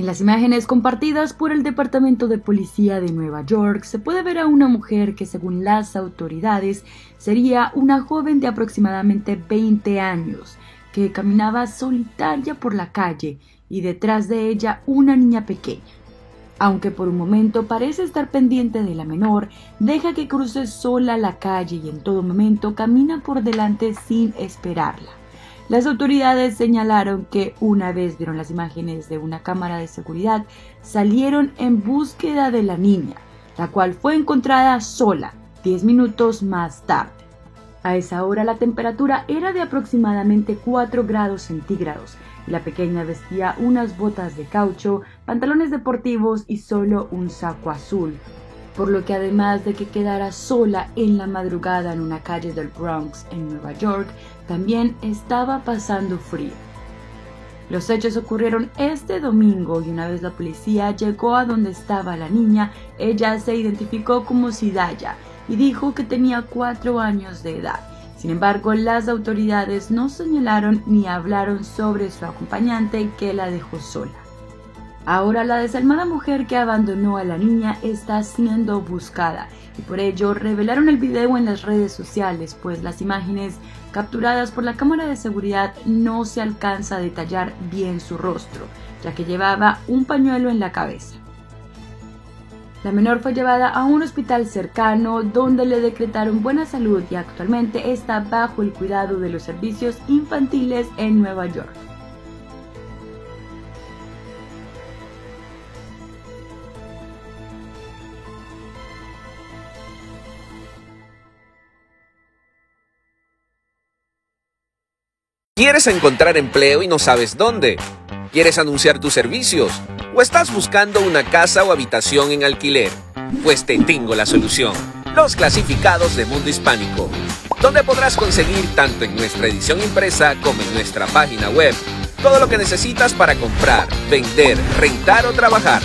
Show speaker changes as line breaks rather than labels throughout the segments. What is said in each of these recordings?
En las imágenes compartidas por el Departamento de Policía de Nueva York se puede ver a una mujer que según las autoridades sería una joven de aproximadamente 20 años que caminaba solitaria por la calle y detrás de ella una niña pequeña. Aunque por un momento parece estar pendiente de la menor, deja que cruce sola la calle y en todo momento camina por delante sin esperarla. Las autoridades señalaron que una vez vieron las imágenes de una cámara de seguridad, salieron en búsqueda de la niña, la cual fue encontrada sola 10 minutos más tarde. A esa hora la temperatura era de aproximadamente 4 grados centígrados y la pequeña vestía unas botas de caucho, pantalones deportivos y solo un saco azul, por lo que además de que quedara sola en la madrugada en una calle del Bronx en Nueva York, también estaba pasando frío. Los hechos ocurrieron este domingo y una vez la policía llegó a donde estaba la niña, ella se identificó como Sidaya y dijo que tenía cuatro años de edad. Sin embargo, las autoridades no señalaron ni hablaron sobre su acompañante que la dejó sola. Ahora la desalmada mujer que abandonó a la niña está siendo buscada y por ello revelaron el video en las redes sociales, pues las imágenes capturadas por la cámara de seguridad no se alcanza a detallar bien su rostro, ya que llevaba un pañuelo en la cabeza. La menor fue llevada a un hospital cercano donde le decretaron buena salud y actualmente está bajo el cuidado de los servicios infantiles en Nueva York.
¿Quieres encontrar empleo y no sabes dónde? ¿Quieres anunciar tus servicios? ¿O estás buscando una casa o habitación en alquiler? Pues te tengo la solución. Los clasificados de Mundo Hispánico, donde podrás conseguir tanto en nuestra edición impresa como en nuestra página web todo lo que necesitas para comprar, vender, rentar o trabajar.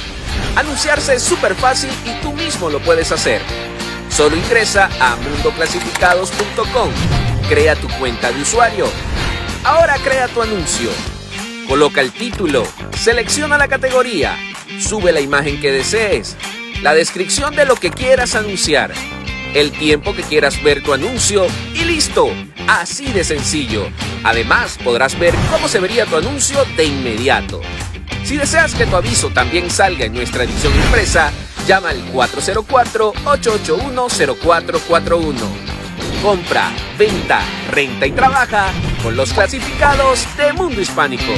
Anunciarse es súper fácil y tú mismo lo puedes hacer. Solo ingresa a mundoclasificados.com, crea tu cuenta de usuario Ahora crea tu anuncio. Coloca el título, selecciona la categoría, sube la imagen que desees, la descripción de lo que quieras anunciar, el tiempo que quieras ver tu anuncio y listo. Así de sencillo. Además, podrás ver cómo se vería tu anuncio de inmediato. Si deseas que tu aviso también salga en nuestra edición impresa, llama al 404-881-0441 compra, venta, renta y trabaja con los clasificados de Mundo Hispánico.